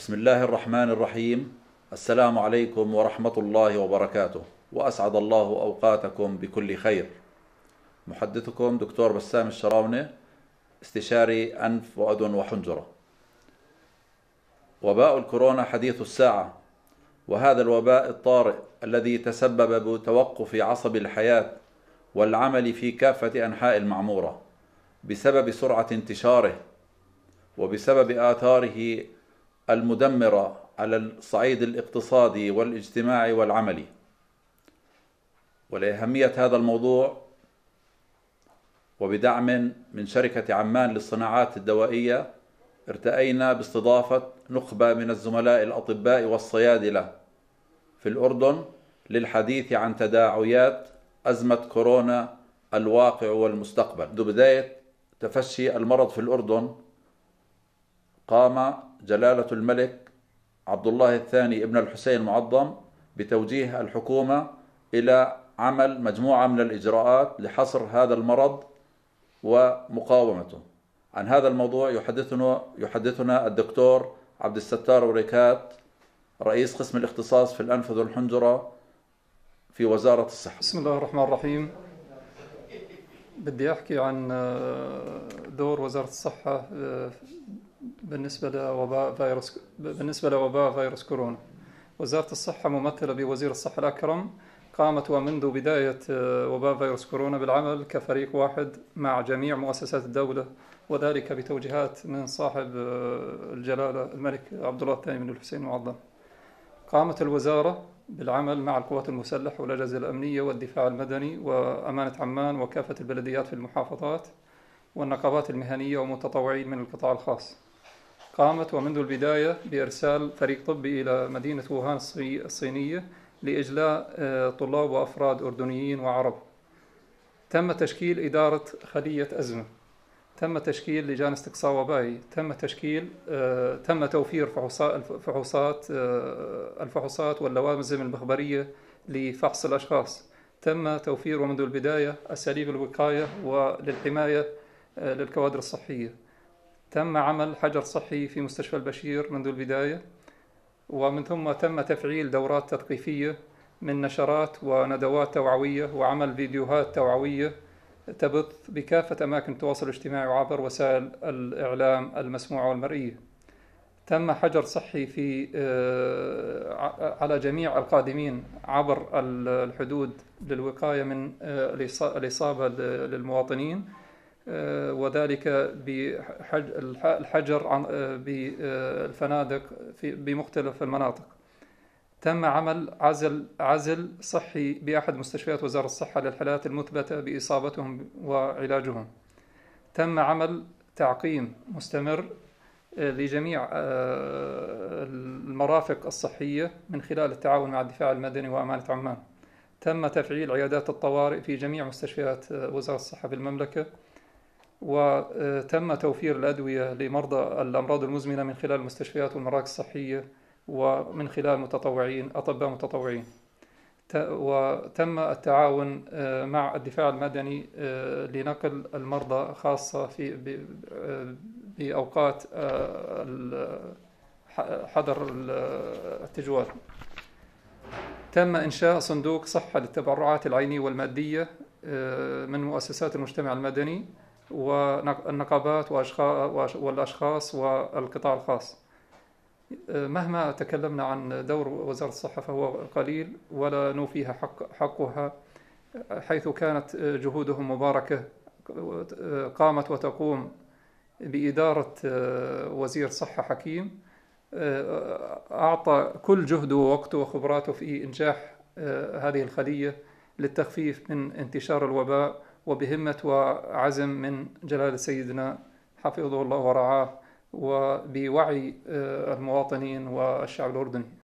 بسم الله الرحمن الرحيم السلام عليكم ورحمة الله وبركاته وأسعد الله أوقاتكم بكل خير محدثكم دكتور بسام الشراونة استشاري أنف وأذن وحنجرة وباء الكورونا حديث الساعة وهذا الوباء الطارئ الذي تسبب بتوقف عصب الحياة والعمل في كافة أنحاء المعمورة بسبب سرعة انتشاره وبسبب آثاره المدمرة على الصعيد الاقتصادي والاجتماعي والعملي. ولأهمية هذا الموضوع وبدعم من شركة عمان للصناعات الدوائية ارتأينا باستضافة نخبة من الزملاء الأطباء والصيادلة في الأردن للحديث عن تداعيات أزمة كورونا الواقع والمستقبل. منذ بداية تفشي المرض في الأردن قام جلالة الملك عبد الله الثاني ابن الحسين المعظم بتوجيه الحكومة إلى عمل مجموعة من الإجراءات لحصر هذا المرض ومقاومته. عن هذا الموضوع يحدثنا يحدثنا الدكتور عبد الستار وريكات رئيس قسم الاختصاص في الأنف والحنجرة في وزارة الصحة. بسم الله الرحمن الرحيم. بدي أحكي عن دور وزارة الصحة بالنسبة لوباء فيروس بالنسبة لوباء فيروس كورونا. وزارة الصحة ممثلة بوزير الصحة الأكرم قامت ومنذ بداية وباء فيروس كورونا بالعمل كفريق واحد مع جميع مؤسسات الدولة وذلك بتوجيهات من صاحب الجلالة الملك عبد الله الثاني بن الحسين المعظم. قامت الوزارة بالعمل مع القوات المسلحة والأجهزة الأمنية والدفاع المدني وأمانة عمان وكافة البلديات في المحافظات والنقابات المهنية ومتطوعين من القطاع الخاص. قامت ومنذ البداية بإرسال فريق طبي إلى مدينة ووهان الصينية لإجلاء طلاب وأفراد أردنيين وعرب. تم تشكيل إدارة خلية أزمة. تم تشكيل لجان استقصاء وبائي تم تشكيل تم توفير فحوصات الفحوصات الفحوصات واللوازم المخبرية لفحص الأشخاص. تم توفير ومنذ البداية أساليب الوقاية وللحماية للكوادر الصحية. تم عمل حجر صحي في مستشفى البشير منذ البداية ومن ثم تم تفعيل دورات تثقيفية من نشرات وندوات توعوية وعمل فيديوهات توعوية تبث بكافة أماكن التواصل الاجتماعي وعبر وسائل الإعلام المسموعة والمرئية. تم حجر صحي في على جميع القادمين عبر الحدود للوقاية من الإصابة للمواطنين وذلك بالحجر بالفنادق في بمختلف المناطق. تم عمل عزل عزل صحي بأحد مستشفيات وزارة الصحة للحالات المثبتة بإصابتهم وعلاجهم. تم عمل تعقيم مستمر لجميع المرافق الصحية من خلال التعاون مع الدفاع المدني وأمانة عمان. تم تفعيل عيادات الطوارئ في جميع مستشفيات وزارة الصحة في المملكة وتم توفير الأدوية لمرضى الأمراض المزمنة من خلال المستشفيات والمراكز الصحية ومن خلال متطوعين أطباء متطوعين. وتم التعاون مع الدفاع المدني لنقل المرضى خاصة في بأوقات حظر التجوال. تم إنشاء صندوق صحة للتبرعات العينية والمادية من مؤسسات المجتمع المدني والنقابات والأشخاص والقطاع الخاص. مهما تكلمنا عن دور وزارة الصحة فهو قليل ولا نوفيها حق حقها حيث كانت جهودهم مباركة قامت وتقوم بإدارة وزير صحة حكيم أعطى كل جهده ووقته وخبراته في إنجاح هذه الخلية للتخفيف من انتشار الوباء وبهمة وعزم من جلالة سيدنا حفظه الله ورعاه وبوعي المواطنين والشعب الأردني.